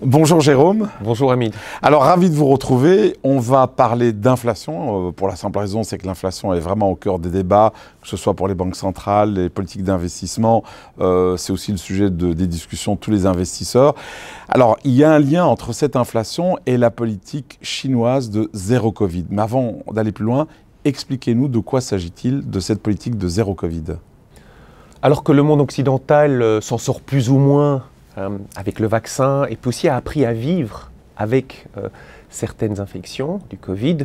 Bonjour Jérôme. Bonjour Hamid. Alors ravi de vous retrouver. On va parler d'inflation. Euh, pour la simple raison, c'est que l'inflation est vraiment au cœur des débats, que ce soit pour les banques centrales, les politiques d'investissement. Euh, c'est aussi le sujet des discussions de tous les investisseurs. Alors il y a un lien entre cette inflation et la politique chinoise de zéro Covid. Mais avant d'aller plus loin, expliquez-nous de quoi s'agit-il de cette politique de zéro Covid. Alors que le monde occidental euh, s'en sort plus ou moins euh, avec le vaccin et puis aussi a appris à vivre avec euh, certaines infections du Covid.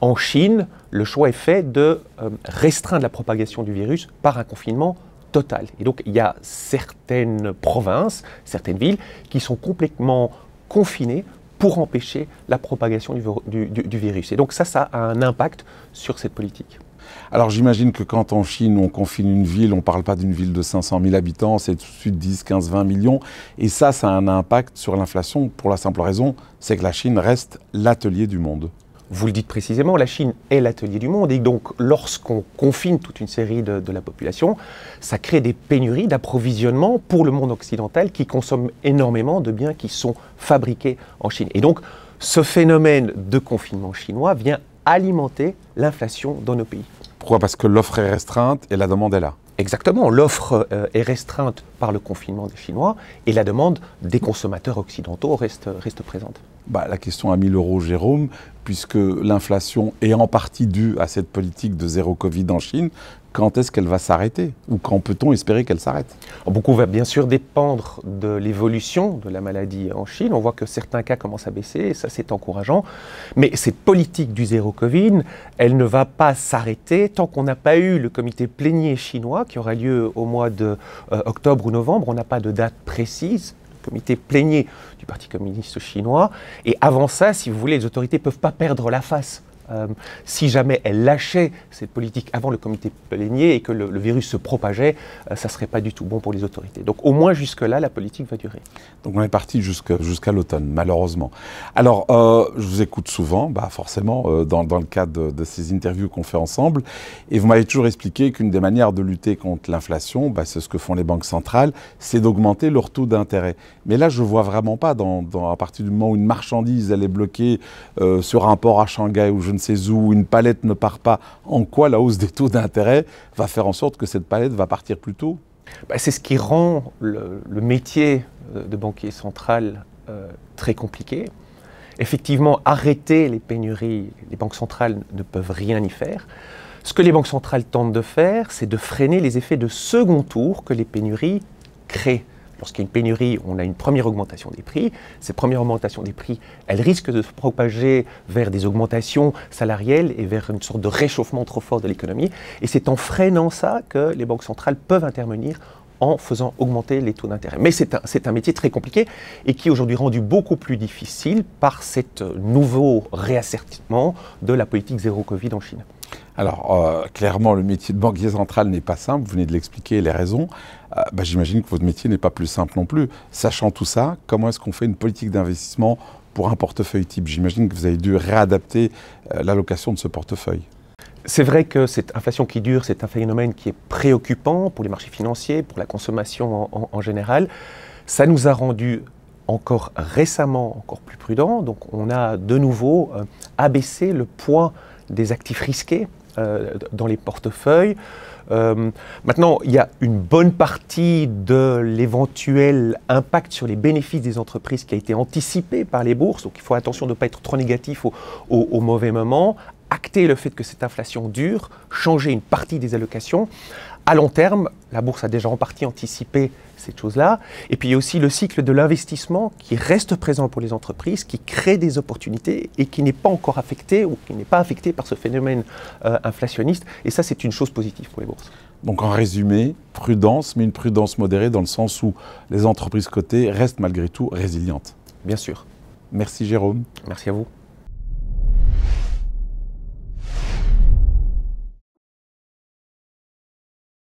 En Chine, le choix est fait de euh, restreindre la propagation du virus par un confinement total. Et donc il y a certaines provinces, certaines villes qui sont complètement confinées pour empêcher la propagation du virus. Et donc ça, ça a un impact sur cette politique. Alors j'imagine que quand en Chine on confine une ville, on ne parle pas d'une ville de 500 000 habitants, c'est tout de suite 10, 15, 20 millions. Et ça, ça a un impact sur l'inflation pour la simple raison, c'est que la Chine reste l'atelier du monde. Vous le dites précisément, la Chine est l'atelier du monde. Et donc, lorsqu'on confine toute une série de, de, la population, ça crée des pénuries d'approvisionnement pour le monde occidental qui consomme énormément de biens qui sont fabriqués en Chine. Et donc, ce phénomène de confinement chinois vient alimenter l'inflation dans nos pays. Pourquoi? Parce que l'offre est restreinte et la demande est là. Exactement, l'offre euh, est restreinte par le confinement des Chinois et la demande des consommateurs occidentaux reste, reste présente. Bah, la question à 1000 euros, Jérôme, puisque l'inflation est en partie due à cette politique de zéro Covid en Chine, quand est-ce qu'elle va s'arrêter Ou quand peut-on espérer qu'elle s'arrête? Beaucoup va bien sûr dépendre de l'évolution de la maladie en Chine. On voit que certains cas commencent à baisser, et ça c'est encourageant. Mais cette politique du zéro Covid, elle ne va pas s'arrêter tant qu'on n'a pas eu le comité plénier chinois qui aura lieu au mois de euh, ou novembre. On n'a pas de date précise comité plénier du Parti communiste chinois. Et avant ça, si vous voulez, les autorités ne peuvent pas perdre la face. Euh, si jamais elle lâchait cette politique avant le comité plénier et que le, virus se propageait, euh, ça ne serait pas du tout bon pour les autorités. Donc au moins jusque-là, la politique va durer. Donc on est parti jusqu'à l'automne, malheureusement. Alors, euh, je vous écoute souvent, bah forcément, dans, dans, le cadre de, ces interviews qu'on fait ensemble, et vous m'avez toujours expliqué qu'une des manières de lutter contre l'inflation, bah, c'est ce que font les banques centrales, c'est d'augmenter leur taux d'intérêt. Mais là, je ne vois vraiment pas, dans, à partir du moment où une marchandise, elle est bloquée sur un port à Shanghai ou je ne sais où, une palette ne part pas, en quoi la hausse des taux d'intérêt va faire en sorte que cette palette va partir plus tôt? Bah, C'est ce qui rend le, métier euh, de banquier central euh, très compliqué. Effectivement, arrêter les pénuries, les banques centrales ne peuvent rien y faire. Ce que les banques centrales tentent de faire, c'est de freiner les effets de second tour que les pénuries créent lorsqu'il y a une pénurie, on a une première augmentation des prix. Cette première augmentation des prix, elle risque de se propager vers des augmentations salariales et vers une sorte de réchauffement trop fort de l'économie. Et c'est en freinant ça que les banques centrales peuvent intervenir en faisant augmenter les taux d'intérêt. Mais c'est un, métier très compliqué et qui est aujourd'hui rendu beaucoup plus difficile par ce nouveau réassertement de la politique zéro Covid en Chine. Alors, euh, clairement, le métier de banquier central n'est pas simple, vous venez de l'expliquer, les raisons. Euh, bah, j'imagine que votre métier n'est pas plus simple non plus. Sachant tout ça, comment est-ce qu'on fait une politique d'investissement pour un portefeuille type? J'imagine que vous avez dû réadapter euh, l'allocation de ce portefeuille. C'est vrai que cette inflation qui dure, c'est un phénomène qui est préoccupant pour les marchés financiers, pour la consommation en, général. Ça nous a rendu encore récemment encore plus prudents. Donc on a de nouveau abaissé le poids des actifs risqués euh, dans les portefeuilles. Euh, maintenant, il y a une bonne partie de l'éventuel impact sur les bénéfices des entreprises qui a été anticipé par les bourses, donc il faut attention de ne pas être trop négatif au mauvais moment, acter le fait que cette inflation dure, changer une partie des allocations. À long terme, la bourse a déjà en partie anticipé cette chose-là. Et puis il y a aussi le cycle de l'investissement qui reste présent pour les entreprises, qui crée des opportunités et qui n'est pas encore affecté ou qui n'est pas affecté par ce phénomène euh, inflationniste. Et ça, c'est une chose positive pour les bourses. Donc en résumé, prudence, mais une prudence modérée dans le sens où les entreprises cotées restent malgré tout résilientes. Bien sûr. Merci Jérôme. Merci à vous.